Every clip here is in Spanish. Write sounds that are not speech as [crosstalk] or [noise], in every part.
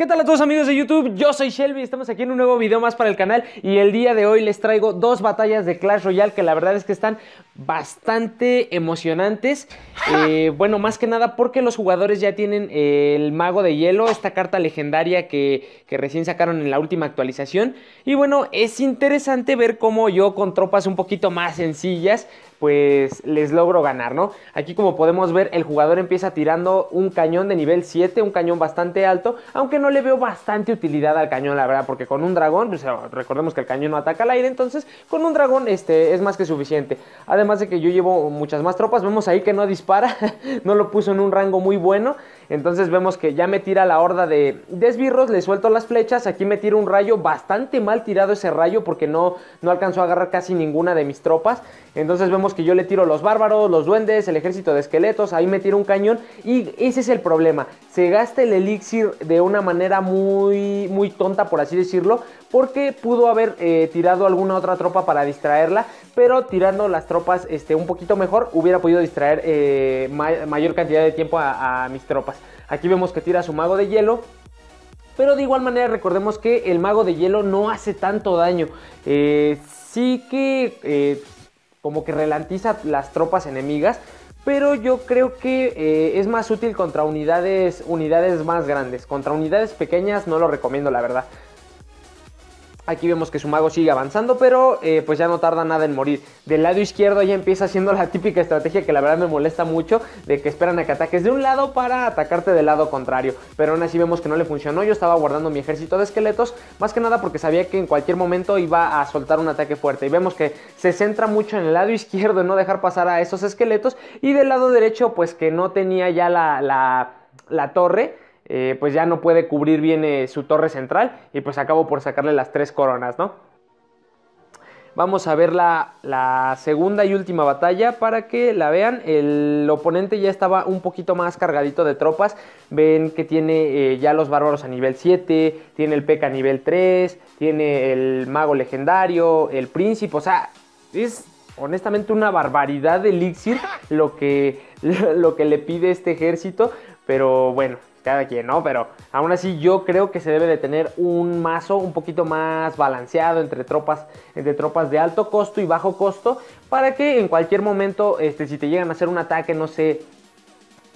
¿Qué tal a todos amigos de YouTube? Yo soy Shelby, estamos aquí en un nuevo video más para el canal y el día de hoy les traigo dos batallas de Clash Royale que la verdad es que están bastante emocionantes. [laughs] Eh, bueno, más que nada porque los jugadores ya tienen el Mago de Hielo, esta carta legendaria que, que recién sacaron en la última actualización. Y bueno, es interesante ver cómo yo con tropas un poquito más sencillas pues les logro ganar, ¿no? Aquí como podemos ver, el jugador empieza tirando un cañón de nivel 7, un cañón bastante alto, aunque no le veo bastante utilidad al cañón, la verdad, porque con un dragón, pues, recordemos que el cañón no ataca al aire, entonces con un dragón este, es más que suficiente. Además de que yo llevo muchas más tropas, vemos ahí que no dispara, [laughs] no lo puso en un rango muy bueno, entonces vemos que ya me tira la horda de, esbirros, le suelto las flechas, aquí me tira un rayo, bastante mal tirado ese rayo porque no, no alcanzó a agarrar casi ninguna de mis tropas, entonces vemos que yo le tiro los bárbaros, los duendes, el ejército de esqueletos, ahí me tiro un cañón y ese es el problema. Se gasta el elixir de una manera muy, muy tonta, por así decirlo, porque pudo haber eh, tirado alguna otra tropa para distraerla, pero tirando las tropas este, un poquito mejor hubiera podido distraer eh, mayor cantidad de tiempo a, mis tropas. Aquí vemos que tira su mago de hielo, pero de igual manera recordemos que el mago de hielo no hace tanto daño. Eh, sí que como que relantiza las tropas enemigas. Pero yo creo que es más útil contra unidades, unidades más grandes. Contra unidades pequeñas no lo recomiendo, la verdad. Aquí vemos que su mago sigue avanzando, pero eh, pues ya no tarda nada en morir. Del lado izquierdo ya empieza haciendo la típica estrategia que la verdad me molesta mucho, de que esperan a que ataques de un lado para atacarte del lado contrario. Pero aún así vemos que no le funcionó, yo estaba guardando mi ejército de esqueletos, más que nada porque sabía que en cualquier momento iba a soltar un ataque fuerte. Y vemos que se centra mucho en el lado izquierdo en no dejar pasar a esos esqueletos, y del lado derecho pues que no tenía ya la, torre eh, pues ya no puede cubrir bien eh, su torre central y pues acabo por sacarle las tres coronas, ¿no? Vamos a ver la, segunda y última batalla para que la vean. El oponente ya estaba un poquito más cargadito de tropas. Ven que tiene eh, ya los bárbaros a nivel 7, tiene el P.E.K.K.A. a nivel 3, tiene el mago legendario, el príncipe. O sea, es honestamente una barbaridad de elixir lo que, [laughs] lo que le pide este ejército. Pero bueno, cada quien, ¿no? Pero aún así yo creo que se debe de tener un mazo un poquito más balanceado entre tropas, entre tropas de alto costo y bajo costo para que en cualquier momento, este, si te llegan a hacer un ataque, no sé,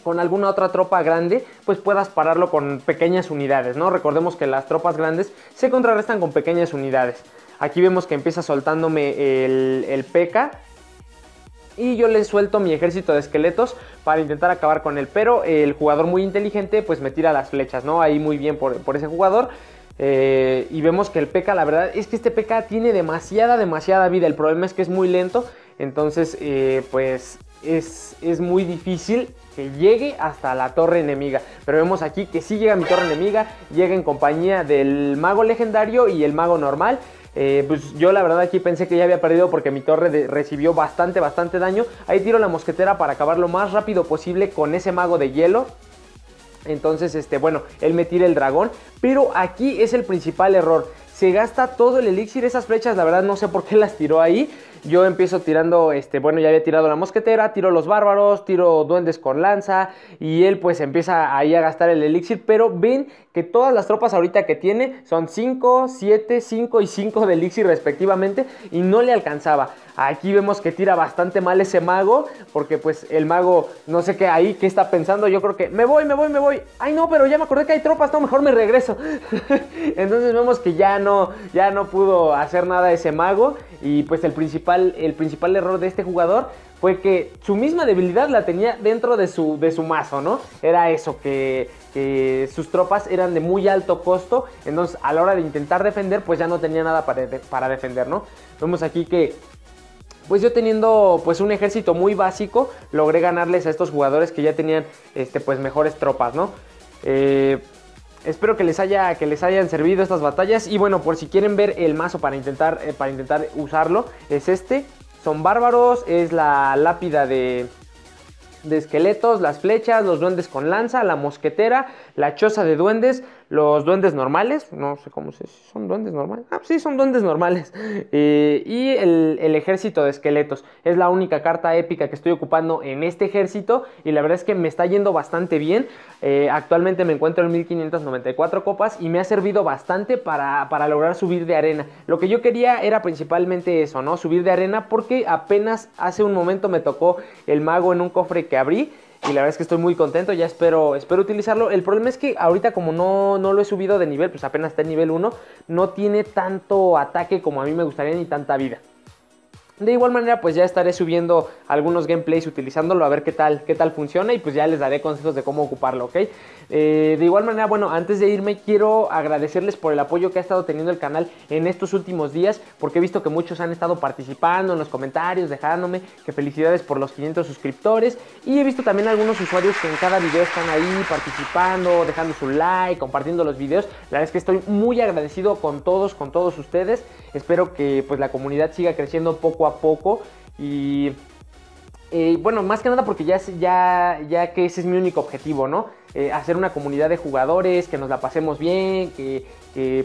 con alguna otra tropa grande, pues puedas pararlo con pequeñas unidades, ¿no? Recordemos que las tropas grandes se contrarrestan con pequeñas unidades. Aquí vemos que empieza soltándome el, el P.E.K.K.A y yo le suelto mi ejército de esqueletos para intentar acabar con él. Pero el jugador muy inteligente pues me tira las flechas, ¿no? Ahí muy bien por, ese jugador. Eh, y vemos que el P.K. la verdad es que este P.K. tiene demasiada, demasiada vida. El problema es que es muy lento. Entonces, eh, pues es, es muy difícil que llegue hasta la torre enemiga. Pero vemos aquí que sí llega mi torre enemiga, llega en compañía del mago legendario y el mago normal. Eh, pues yo la verdad aquí pensé que ya había perdido porque mi torre recibió bastante, bastante daño. Ahí tiro la mosquetera para acabar lo más rápido posible con ese mago de hielo. Entonces, este, bueno, él me tira el dragón. Pero aquí es el principal error. Se gasta todo el elixir, esas flechas, la verdad no sé por qué las tiró ahí. Yo empiezo tirando, este, bueno, ya había tirado la mosquetera, tiro los bárbaros, tiro duendes con lanza y él pues empieza ahí a gastar el elixir, pero ven que todas las tropas ahorita que tiene son 5, 7, 5 y 5 de elixir respectivamente y no le alcanzaba. Aquí vemos que tira bastante mal ese mago, porque pues el mago, no sé qué ahí, qué está pensando, yo creo que me voy, me voy, me voy. Ay no, pero ya me acordé que hay tropas, no, mejor me regreso. [laughs] Entonces vemos que ya no, ya no pudo hacer nada ese mago y pues el principal, el principal error de este jugador fue que su misma debilidad la tenía dentro de su, de su mazo, ¿no? Era eso, que, que, sus tropas eran de muy alto costo, entonces a la hora de intentar defender, pues ya no tenía nada para, para defender, ¿no? Vemos aquí que pues yo teniendo pues un ejército muy básico, logré ganarles a estos jugadores que ya tenían este, pues mejores tropas, ¿no? Eh, espero que les, haya, que les hayan servido estas batallas y bueno, por si quieren ver el mazo para intentar, eh, para intentar usarlo, es este. Son bárbaros, es la lápida de, de esqueletos, las flechas, los duendes con lanza, la mosquetera, la choza de duendes, los duendes normales, no sé cómo se son duendes normales, ah, sí, son duendes normales, [laughs] eh, y el, ejército de esqueletos, es la única carta épica que estoy ocupando en este ejército, y la verdad es que me está yendo bastante bien, eh, actualmente me encuentro en 1594 copas, y me ha servido bastante para, para lograr subir de arena, lo que yo quería era principalmente eso, ¿no? Subir de arena, porque apenas hace un momento me tocó el mago en un cofre que abrí, y la verdad es que estoy muy contento, ya espero, espero utilizarlo. El problema es que ahorita como no, no lo he subido de nivel, pues apenas está en nivel 1, no tiene tanto ataque como a mí me gustaría ni tanta vida. De igual manera, pues ya estaré subiendo algunos gameplays utilizándolo a ver qué tal, qué tal funciona y pues ya les daré consejos de cómo ocuparlo, ¿ok? Eh, de igual manera, bueno, antes de irme quiero agradecerles por el apoyo que ha estado teniendo el canal en estos últimos días porque he visto que muchos han estado participando en los comentarios, dejándome que felicidades por los 500 suscriptores y he visto también algunos usuarios que en cada video están ahí participando, dejando su like, compartiendo los videos. La verdad es que estoy muy agradecido con todos, con todos ustedes. Espero que pues la comunidad siga creciendo poco a poco y eh, bueno, más que nada porque ya, ya, ya que ese es mi único objetivo, ¿no? Eh, hacer una comunidad de jugadores, que nos la pasemos bien, que,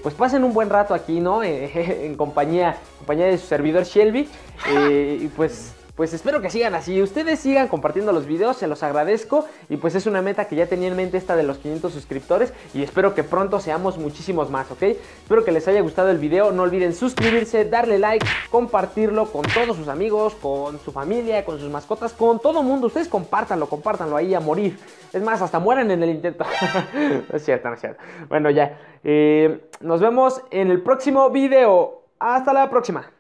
pues pasen un buen rato aquí, ¿no? [laughs] en compañía, compañía de su servidor Shelby. [laughs] Eh, y pues pues espero que sigan así. Ustedes sigan compartiendo los videos, se los agradezco. Y pues es una meta que ya tenía en mente esta de los 500 suscriptores. Y espero que pronto seamos muchísimos más, ¿ok? Espero que les haya gustado el video. No olviden suscribirse, darle like, compartirlo con todos sus amigos, con su familia, con sus mascotas, con todo mundo. Ustedes compártanlo, compártanlo ahí a morir. Es más, hasta mueran en el intento. [laughs] no es cierto, no es cierto. Bueno, ya. Eh, nos vemos en el próximo video. Hasta la próxima.